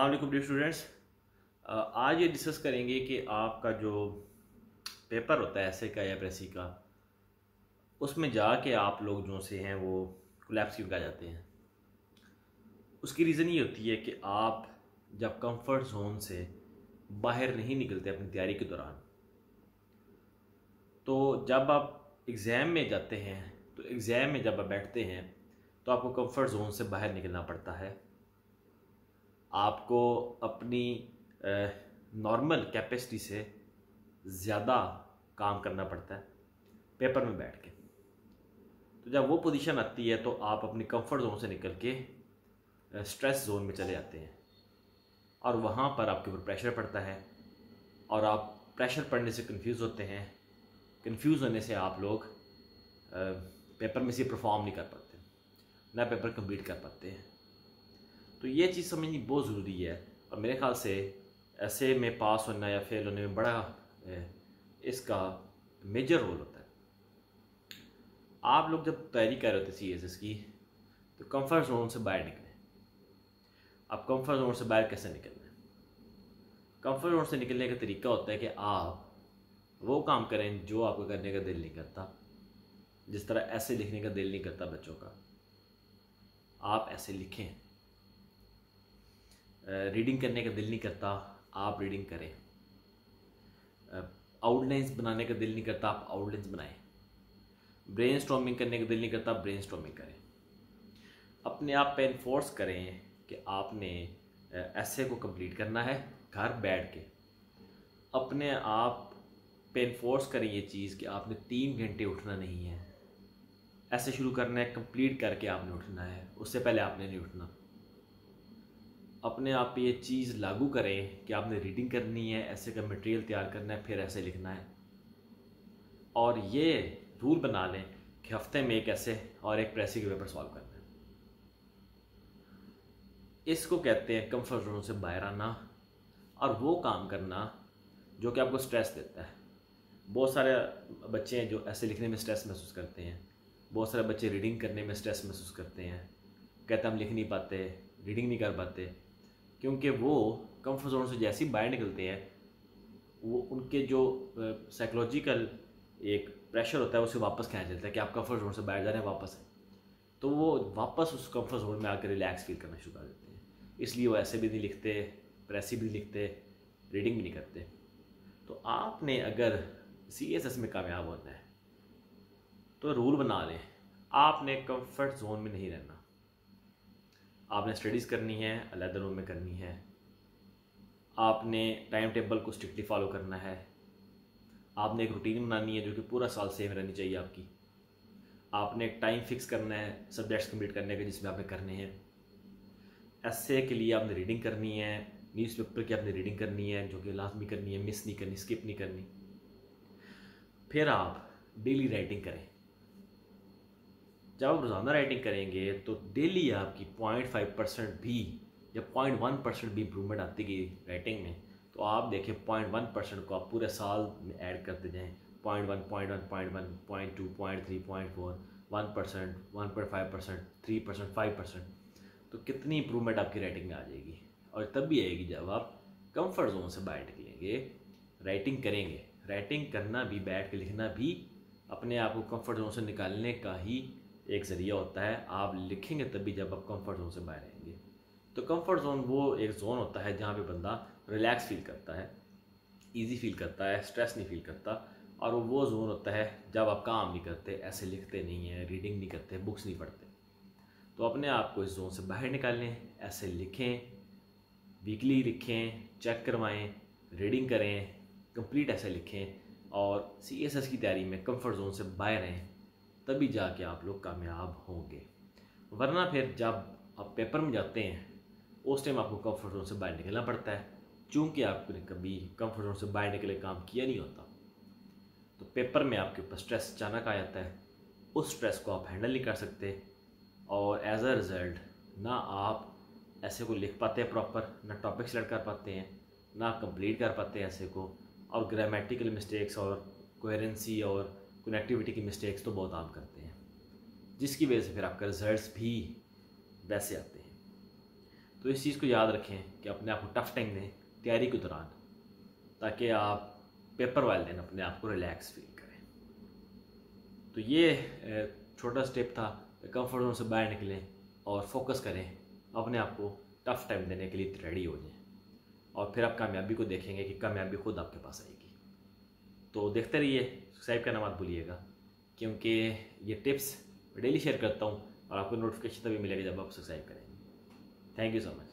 अलैक्म dear students. आज ये discuss करेंगे कि आपका जो पेपर होता है ऐसे का या प्रेसी का, उसमें जाके आप लोग जो से हैं वो कोलेप्स क्यों आ जाते हैं? उसकी रीज़न ये होती है कि आप जब कंफर्ट जोन से बाहर नहीं निकलते अपनी तैयारी के दौरान तो जब आप एग्ज़ाम में जाते हैं तो एग्ज़ाम में जब आप बैठते हैं तो आपको कंफर्ट जोन से बाहर निकलना पड़ता है। आपको अपनी नॉर्मल कैपेसिटी से ज़्यादा काम करना पड़ता है पेपर में बैठ के। तो जब वो पोजीशन आती है तो आप अपनी कंफर्ट जोन से निकल के स्ट्रेस जोन में चले जाते हैं। और वहाँ पर आपके ऊपर प्रेशर पड़ता है, और आप प्रेशर पड़ने से कंफ्यूज होते हैं। कंफ्यूज होने से आप लोग पेपर में से परफॉर्म नहीं कर पाते। ना पेपर कंप्लीट कर पाते। हैं तो ये चीज़ समझनी बहुत ज़रूरी है। और मेरे ख्याल से ऐसे में पास होना या फेल होने में बड़ा इसका मेजर रोल होता है। आप लोग जब तैयारी कर रहे होते सी एस एस की तो कंफर्ट जोन से बाहर निकलें। आप कंफर्ट जोन से बाहर कैसे निकलना है? कंफर्ट जोन से निकलने का तरीका होता है कि आप वो काम करें जो आपको करने का दिल नहीं करता। जिस तरह ऐसे लिखने का दिल नहीं करता बच्चों का। आप ऐसे लिखें। रीडिंग करने का दिल नहीं करता, आप रीडिंग करें। आउटलाइंस बनाने का दिल नहीं करता, आप आउटलाइंस बनाएँ। ब्रेन करने का दिल नहीं करता ब्रेन करें। अपने आप पे इन्फोर्स करें कि आपने ऐसे को कंप्लीट करना है, घर बैठ के। अपने आप पे इन्फोर्स करें ये चीज़ कि आपने तीन घंटे उठना नहीं है। ऐसे शुरू करना है कंप्लीट करके आपने उठना है, उससे पहले आपने नहीं उठना। अपने आप पे ये चीज़ लागू करें कि आपने रीडिंग करनी है, ऐसे का मटेरियल तैयार करना है, फिर ऐसे लिखना है। और ये रूल बना लें कि हफ़्ते में एक ऐसे और एक प्रेसी के पेपर सॉल्व करना है। इसको कहते हैं कंफर्ट जोन से बाहर आना और वो काम करना जो कि आपको स्ट्रेस देता है। बहुत सारे बच्चे हैं जो ऐसे लिखने में स्ट्रेस महसूस करते हैं। बहुत सारे बच्चे रीडिंग करने में स्ट्रेस महसूस करते हैं। कहते हम लिख नहीं पाते रीडिंग नहीं कर पाते। क्योंकि वो कंफर्ट जोन से जैसे ही बाहर निकलते हैं, वो उनके जो साइकोलॉजिकल एक प्रेशर होता है, उसे वापस खींच देता है कि आप कंफर्ट जोन से बाहर जा रहे हैं, वापस तो वो वापस उस कंफर्ट जोन में आकर रिलैक्स फील करना शुरू कर देते हैं। इसलिए वो ऐसे भी नहीं लिखते प्रेसी भी नहीं लिखते रीडिंग भी नहीं करते। तो आपने अगर सी एस एस में कामयाब होना है तो रूल बना लें, आपने कंफर्ट जोन में नहीं रहना। आपने स्टडीज़ करनी है अलहदा रूम में करनी है। आपने टाइम टेबल को स्ट्रिक्टली फॉलो करना है। आपने एक रूटीन बनानी है जो कि पूरा साल सेम रहनी चाहिए आपकी। आपने एक टाइम फिक्स करना है सब्जेक्ट्स कंप्लीट करने के जिसमें आपने करने हैं। ऐसे के लिए आपने रीडिंग करनी है न्यूज़पेपर की आपने रीडिंग करनी है, जो कि लाजमी करनी है मिस नहीं करनी स्किप नहीं करनी। फिर आप डेली राइटिंग करें। जब आप रोज़ाना राइटिंग करेंगे तो डेली आपकी पॉइंट फाइव परसेंट भी या पॉइंट वन परसेंट भी इम्प्रूवमेंट आती गई राइटिंग में। तो आप देखें पॉइंट वन परसेंट को आप पूरे साल में ऐड करते जाएँ। Point one point one point one point two point three point four one percent one point five percent three percent five percent तो कितनी इंप्रूवमेंट आपकी राइटिंग में आ जाएगी? और तब भी आएगी जब आप कंफर्ट जोन से बाहर निकलेंगे राइटिंग करेंगे। राइटिंग करना भी, बैठ के लिखना भी अपने आप को कंफर्ट जोन से निकालने का ही एक ज़रिया होता है, आप लिखेंगे तभी जब आप कंफर्ट जोन से बाहर आएँगे। तो कंफर्ट जोन वो एक जोन होता है जहाँ पे बंदा रिलैक्स फील करता है इजी फील करता है स्ट्रेस नहीं फील करता, और वो जोन होता है जब आप काम नहीं करते, ऐसे लिखते नहीं हैं रीडिंग नहीं करते बुक्स नहीं पढ़ते। तो अपने आप को इस जोन से बाहर निकालें, ऐसे लिखें वीकली लिखें चेक करवाएँ रीडिंग करें कंप्लीट ऐसे लिखें, और सी एस एस की तैयारी में कंफर्ट जोन से बाहर रहें तभी जाके आप लोग कामयाब होंगे। वरना फिर जब आप पेपर में जाते हैं, उस टाइम आपको कंफर्ट जोन से बाहर निकलना पड़ता है। चूँकि आपने कभी कंफर्ट जोन से बाहर निकले काम किया नहीं होता। तो पेपर में आपके ऊपर स्ट्रेस अचानक आ जाता है। उस स्ट्रेस को आप हैंडल नहीं कर सकते। और एज अ रिज़ल्ट ना आप ऐसे को लिख पाते हैं प्रॉपर ना टॉपिक सेलेक्ट कर पाते हैं, ना कंप्लीट कर पाते हैं ऐसे को। और ग्रामेटिकल मिस्टेक्स और कोहेरेंसी और कनेक्टिविटी की मिस्टेक्स तो बहुत आम करते हैं। जिसकी वजह से फिर आपका रिजल्ट्स भी वैसे आते हैं। तो इस चीज़ को याद रखें कि अपने आप को टफ टाइम दें, तैयारी के दौरान, ताकि आप पेपर वाले दिन अपने आप को रिलैक्स फील करें। तो ये छोटा स्टेप था। कंफर्ट जोन से बाहर निकलें और फोकस करें। अपने आप को टफ टाइम देने के लिए रेडी हो जाएँ। और फिर आप कामयाबी को देखेंगे कि कामयाबी खुद आपके पास आएगी। तो देखते रहिए सब्सक्राइब करना मत भूलिएगा, क्योंकि ये टिप्स डेली शेयर करता हूँ और आपको नोटिफिकेशन तभी मिलेगा जब आप सब्सक्राइब करेंगे। Thank you so much